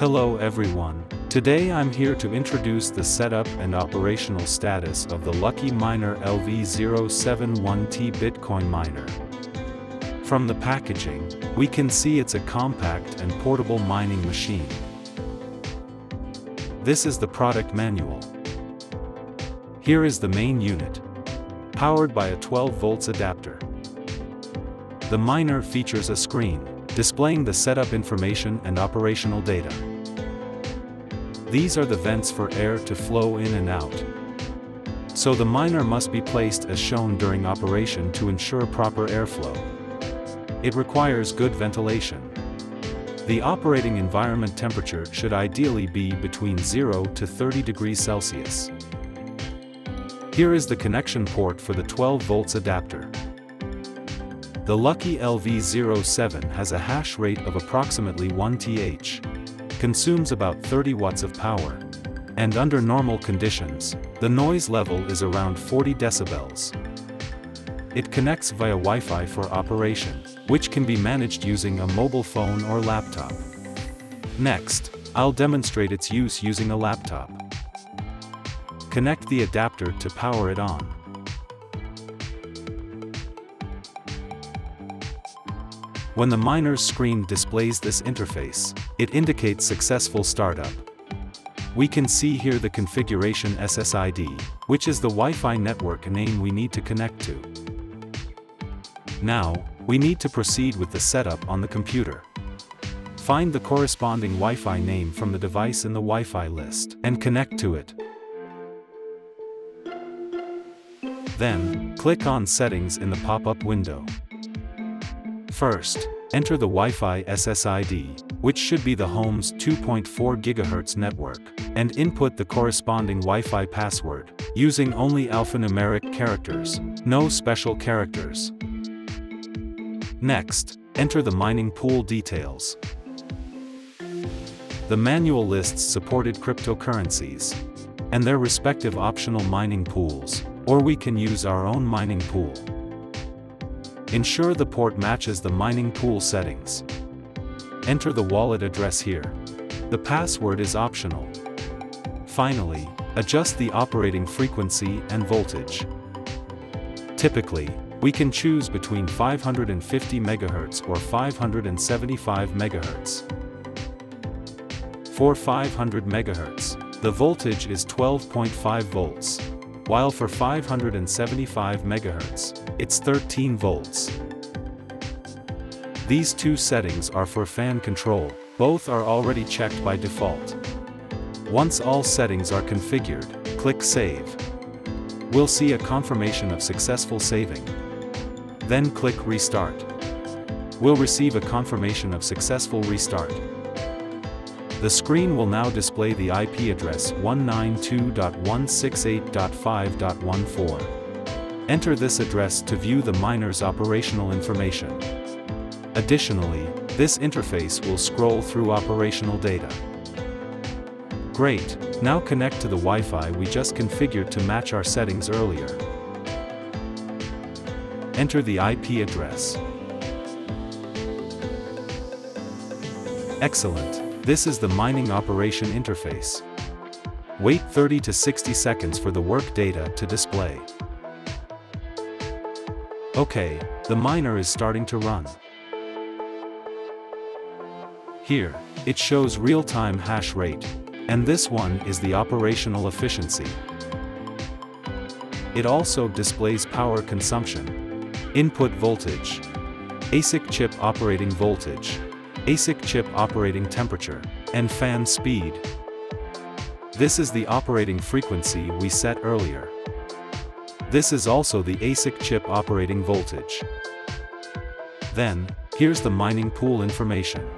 Hello everyone. Today I'm here to introduce the setup and operational status of the Lucky Miner LV071T Bitcoin miner. From the packaging, we can see it's a compact and portable mining machine. This is the product manual. Here is the main unit. Powered by a 12 volts adapter. The miner features a screen, displaying the setup information and operational data. These are the vents for air to flow in and out. So the miner must be placed as shown during operation to ensure proper airflow. It requires good ventilation. The operating environment temperature should ideally be between 0 to 30 degrees Celsius. Here is the connection port for the 12 volts adapter. The Lucky LV07 has a hash rate of approximately 1 th. Consumes about 30 watts of power. And under normal conditions, the noise level is around 40 decibels. It connects via Wi-Fi for operation, which can be managed using a mobile phone or laptop. Next, I'll demonstrate its use using a laptop. Connect the adapter to power it on. When the miner's screen displays this interface, it indicates successful startup. We can see here the configuration SSID, which is the Wi-Fi network name we need to connect to. Now, we need to proceed with the setup on the computer. Find the corresponding Wi-Fi name from the device in the Wi-Fi list and connect to it. Then, click on Settings in the pop-up window. First, enter the Wi-Fi SSID, which should be the home's 2.4 GHz network, and input the corresponding Wi-Fi password, using only alphanumeric characters, no special characters. Next, enter the mining pool details. The manual lists supported cryptocurrencies and their respective optional mining pools, or we can use our own mining pool. Ensure the port matches the mining pool settings. Enter the wallet address here. The password is optional. Finally, adjust the operating frequency and voltage. Typically, we can choose between 550 MHz or 575 MHz. For 500 MHz, the voltage is 12.5 volts, while for 575 MHz, it's 13 volts. These two settings are for fan control, both are already checked by default. Once all settings are configured, click Save. We'll see a confirmation of successful saving. Then click Restart. We'll receive a confirmation of successful restart. The screen will now display the IP address 192.168.5.14. Enter this address to view the miner's operational information. Additionally, this interface will scroll through operational data. Great, now connect to the Wi-Fi we just configured to match our settings earlier. Enter the IP address. Excellent, this is the mining operation interface. Wait 30 to 60 seconds for the work data to display. Okay, the miner is starting to run. Here, it shows real-time hash rate, and this one is the operational efficiency. It also displays power consumption, input voltage, ASIC chip operating voltage, ASIC chip operating temperature, and fan speed. This is the operating frequency we set earlier. This is also the ASIC chip operating voltage. Then, here's the mining pool information.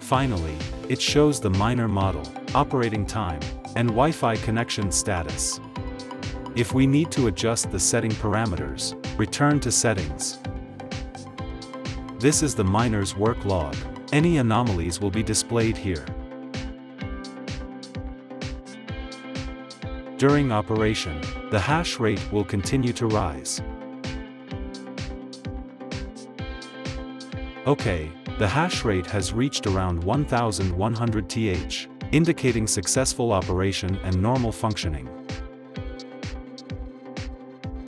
Finally, it shows the miner model, operating time, and Wi-Fi connection status. If we need to adjust the setting parameters, return to Settings. This is the miner's work log. Any anomalies will be displayed here. During operation, the hash rate will continue to rise. Okay, The hash rate has reached around 1100 th, indicating successful operation and normal functioning.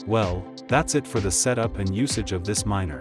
Well, that's it for the setup and usage of this miner.